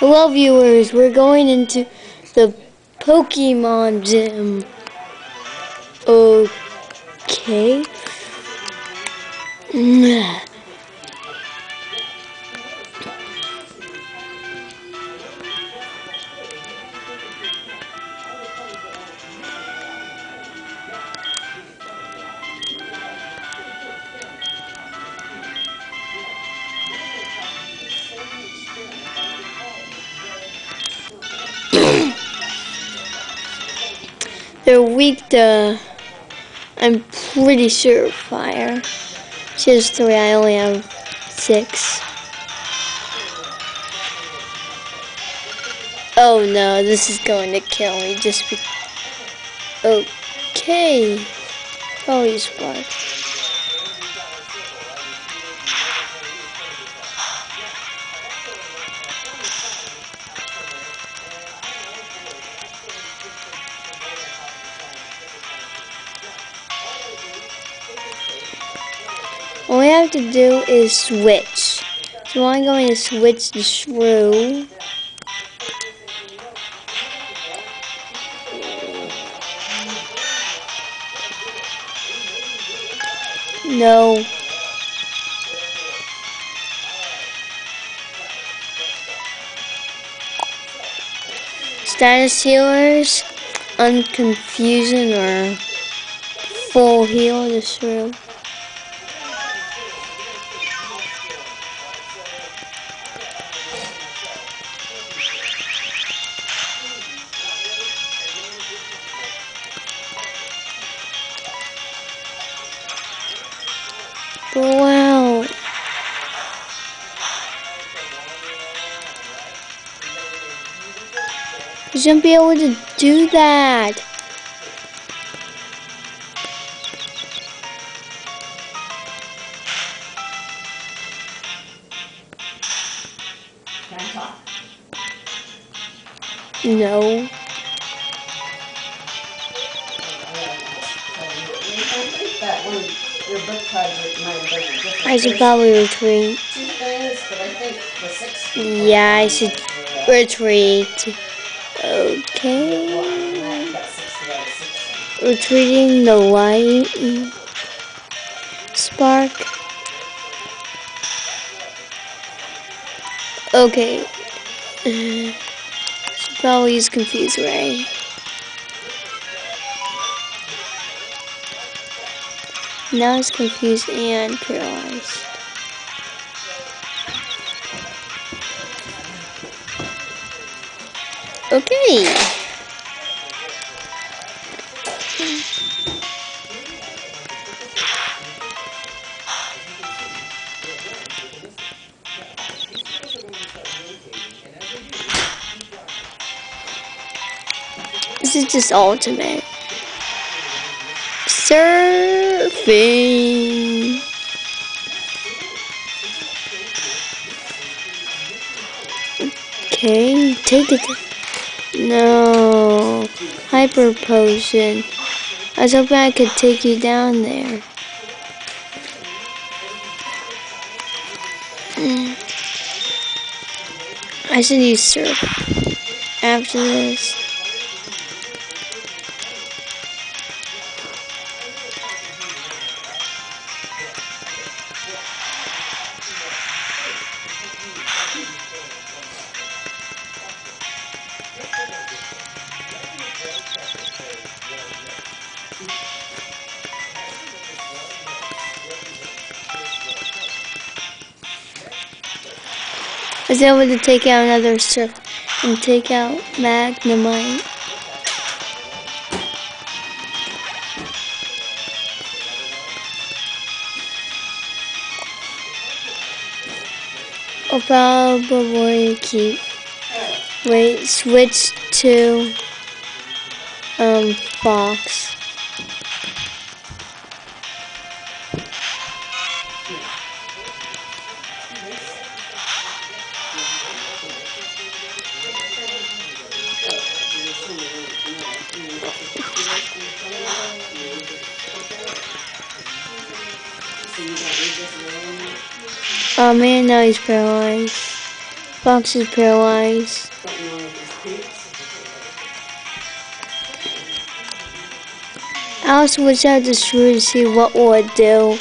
Hello viewers, we're going into the Pokemon gym. Okay. They're weak to, I'm pretty sure, fire. She has three, I only have six. Oh no, this is going to kill me just be Okay. Oh, he's spark. All we have to do is switch. So I'm going to switch the shrew. No. Status healers, unconfusion, or full heal the shrew. Wow. You shouldn't be able to do that. No. I should probably retreat. Yeah, I should retreat. Okay. Retreating the light. Spark. Okay. Should probably use Confuse Ray. Now it's confused and paralyzed. Okay. This is just ultimate. Okay, take it. No. Hyper potion. I was hoping I could take you down there. Mm. I should use surf after this. Was able to take out another surf and take out Magnemite. I'll probably keep. Wait, switch to um Fox. Oh man, now he's paralyzed. Fox is paralyzed. His pants. Alice switch out the to see what it do.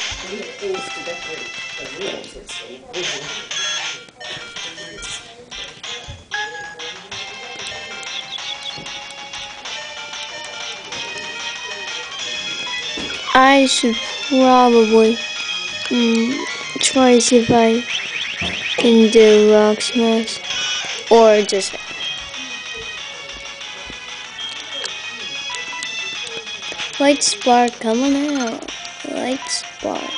I should probably mm, try to see if I can do rock smash or just light spark coming out. Light spark,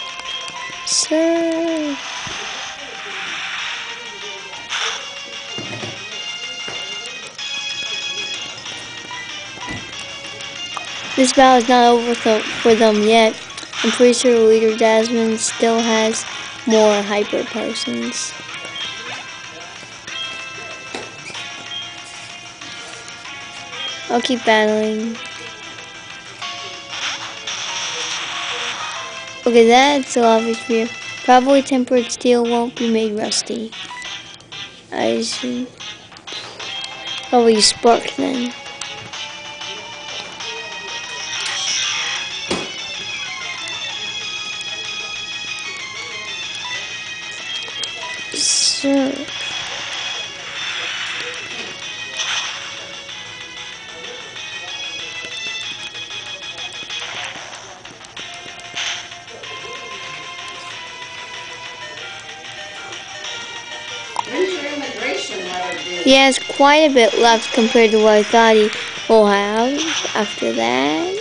sir. This battle is not over for them yet. I'm pretty sure Leader Jasmine still has more hyper potions. I'll keep battling. Okay, that's a lava sphere. Probably tempered steel won't be made rusty. I should oh, probably spark then. Sure. When's your immigration letter due? He has quite a bit left compared to what I thought he will have after that.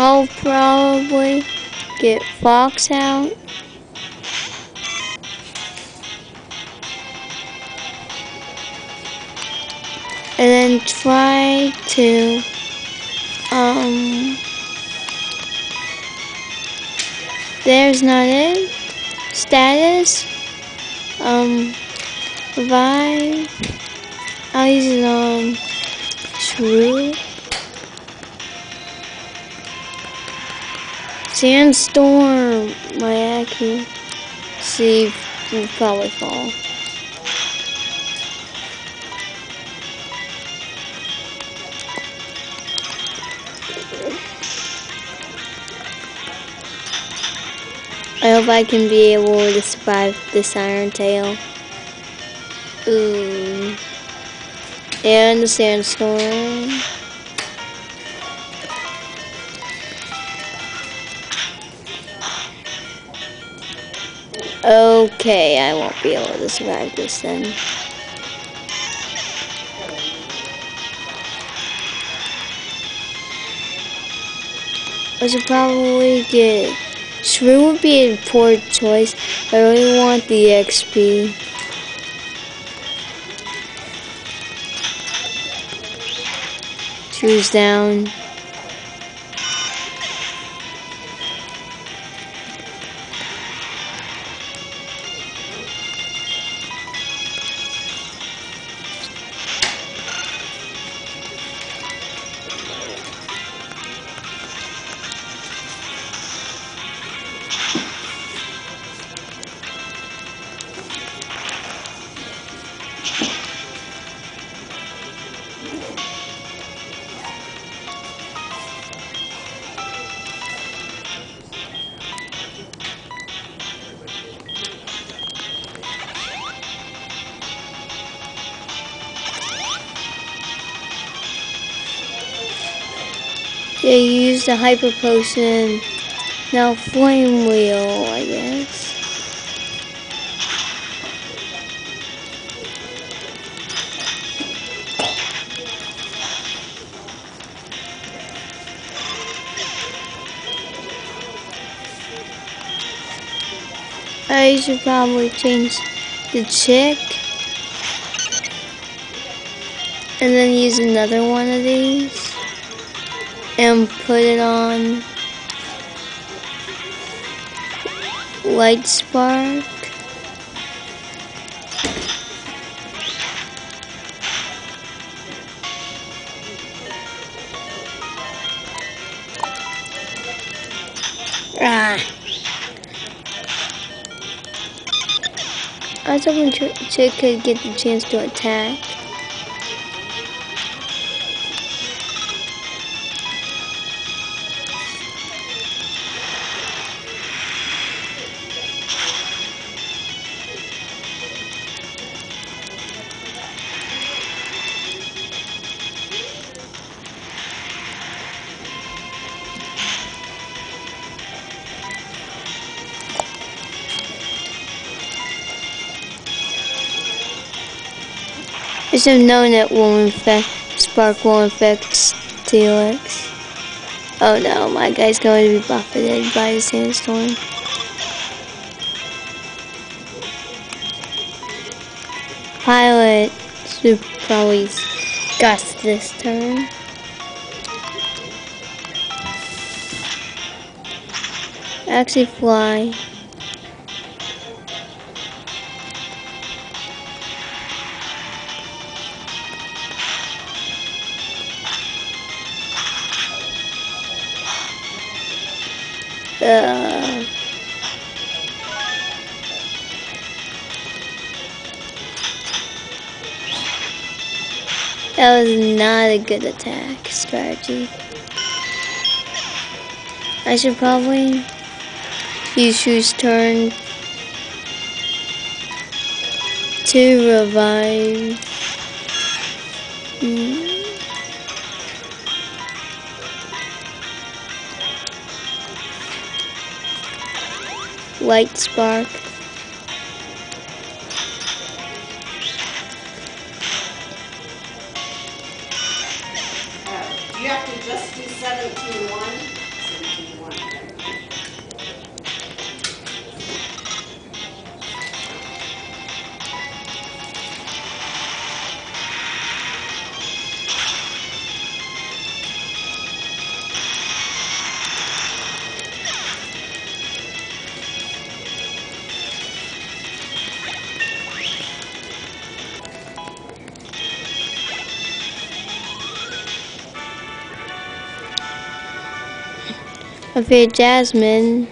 I'll probably get Fox out. and then try to um there's not it status um revive I'll use it on sandstorm my accuracy see will probably fall I hope I can be able to survive this iron tail. Ooh. And the sandstorm. Okay, I won't be able to survive this then. I should probably get Shrew would be a poor choice. I really want the XP. Shrew's down. You used the hyper potion. Now flame wheel, I guess. I should probably change the chick. And then use another one of these and put it on light spark ah. I was hoping Chick could get the chance to attack. I should have known that will infect Spark will infect Steelix. Oh no, my guy's going to be buffeted by the sandstorm. Pilot should probably gust this turn. Actually fly. That was not a good attack strategy. I should probably use Shu's turn to revive. Hmm. Light spark. I fear Jasmine.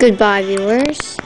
Goodbye, viewers.